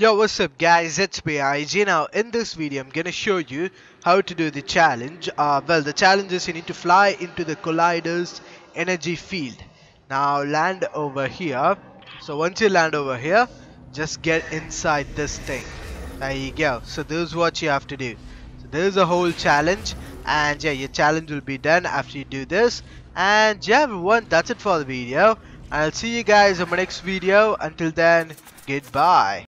Yo what's up guys? It's me IG now in this video I'm gonna show you how to do the challenge. Uh, well the challenge is you need to fly into the collider's energy field. Now land over here. So once you land over here just get inside this thing. There you go. So this is what you have to do. So this is a whole challenge and yeah your challenge will be done after you do this. And yeah everyone that's it for the video. I'll see you guys in my next video. Until then goodbye.